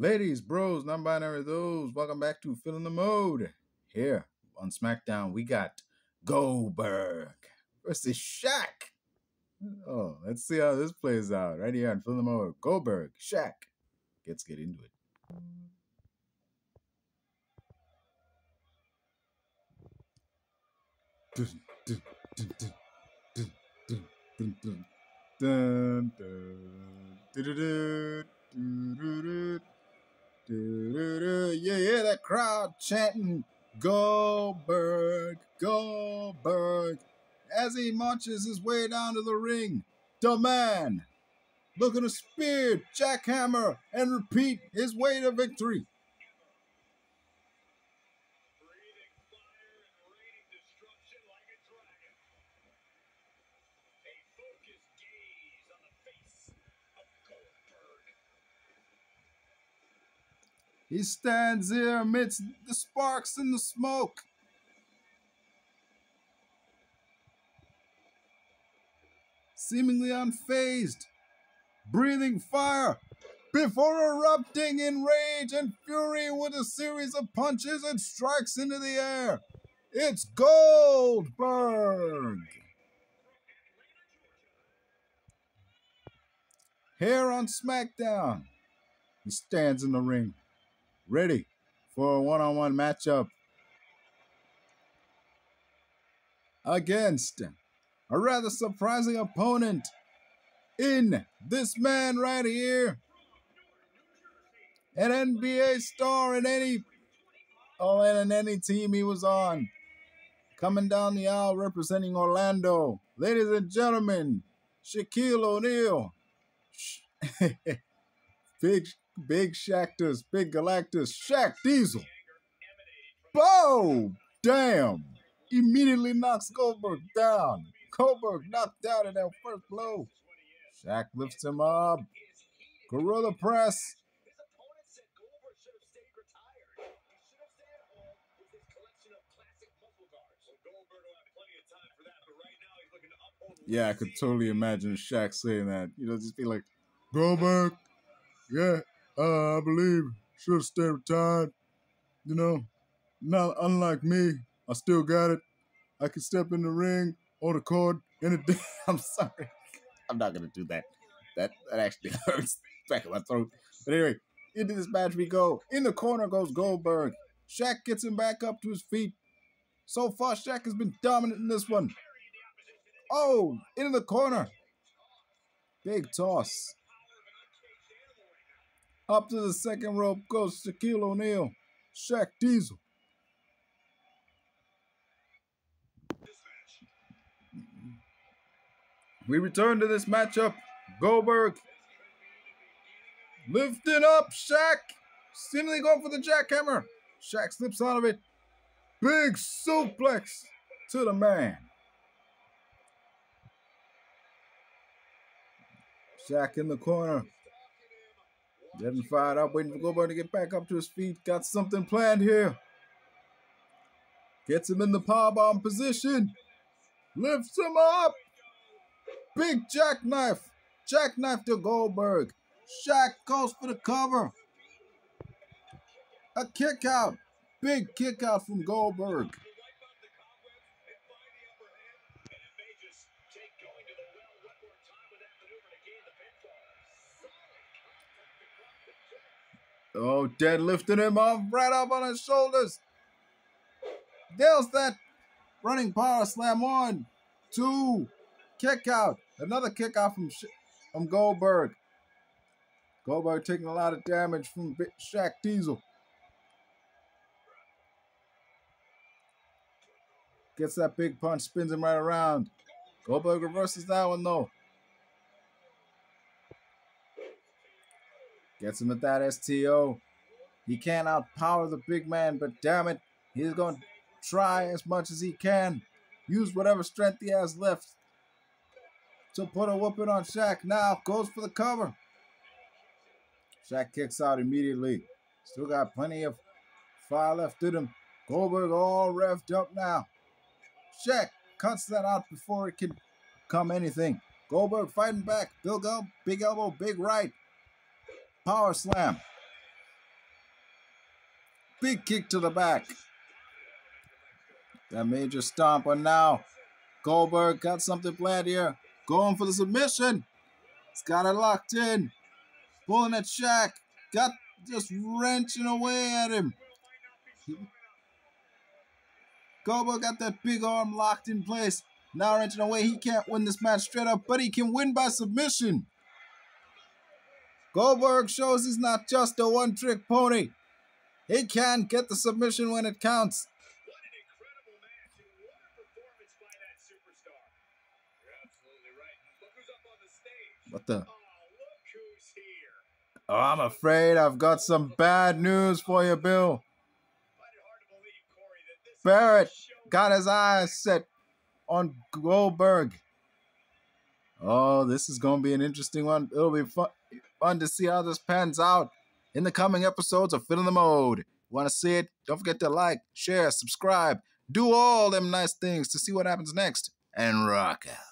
Ladies, bros, non binary those, welcome back to Feelin The Mode. Here on SmackDown, we got Goldberg versus Shaq. Oh, let's see how this plays out right here on Feelin The Mode. Goldberg, Shaq. Let's get into it. Dun, dun, dun, dun, dun, dun, dun-dun-dun. Yeah, yeah, that crowd chanting Goldberg, Goldberg as he marches his way down to the ring. The man looking to spear, jackhammer, and repeat his way to victory. breathing fire and raining destruction like a dragon. A focused gaze on the face of Goldberg. He stands here amidst the sparks and the smoke. Seemingly unfazed, breathing fire before erupting in rage and fury with a series of punches and strikes into the air. It's Goldberg! Here on SmackDown, he stands in the ring ready for a one on one matchup against a rather surprising opponent in this man right here. An NBA star in any oh and in any team he was on. Coming down the aisle representing Orlando. Ladies and gentlemen, Shaquille O'Neal. big big Shaqtus, big Galactus, Shaq Diesel. Boom! Damn! Immediately knocks Goldberg down. Goldberg knocked down in that first blow. Shaq lifts him up. Gorilla press. Yeah, I could totally imagine Shaq saying that. You know, just be like, Goldberg, yeah, uh, I believe should have stayed retired. You know, not unlike me, I still got it. I can step in the ring or the court in a day. I'm sorry. I'm not gonna do that. That that actually hurts back in my throat. But anyway, into this match we go. In the corner goes Goldberg. Shaq gets him back up to his feet. So far, Shaq has been dominant in this one. Oh, into the corner. Big toss. Up to the second rope goes Shaquille O'Neal. Shaq Diesel. We return to this matchup. Goldberg lifting up Shaq. Seemingly going for the jackhammer. Shaq slips out of it. Big suplex to the man. Shaq in the corner. Getting fired up, waiting for Goldberg to get back up to his feet. Got something planned here. Gets him in the powerbomb position. Lifts him up. Big jackknife. Jackknife to Goldberg. Shaq goes for the cover. A kick out. Big kick out from Goldberg. and it may just take going to the well one more time with that maneuver to gain the pinfall. Oh, dead lifting him up right up on his shoulders. Nails that running power slam one, two, kick out. Another kick out from from Goldberg. Goldberg taking a lot of damage from Shaq Diesel. Gets that big punch, spins him right around. Goldberg reverses that one though. Gets him at that STO. He can't outpower the big man, but damn it, he's going to try as much as he can. Use whatever strength he has left to put a whooping on Shaq. Now goes for the cover. Shaq kicks out immediately. Still got plenty of fire left in him. Goldberg all revved up now. Shaq cuts that out before it can come anything. Goldberg fighting back. Bill Go, big elbow, big right. Power slam. big kick to the back. That major stomp on now. Goldberg got something planned here. Going for the submission. He's got it locked in. Pulling at Shaq. Got just wrenching away at him. Goldberg got that big arm locked in place. Now wrenching away. He can't win this match straight up, but he can win by submission. Goldberg shows he's not just a one trick pony. He can get the submission when it counts. What an incredible match and what a performance by that superstar. You're absolutely right. Look who's up on the stage. What the? Oh, look who's here. Oh, I'm afraid I've got some bad news for you, Bill. Find it hard to believe, Corey, that this Barrett got his eyes set on Goldberg. Oh, this is going to be an interesting one. It'll be fun, fun to see how this pans out in the coming episodes of Feelin The Mode. Want to see it? Don't forget to like, share, subscribe, do all them nice things to see what happens next, and rock out.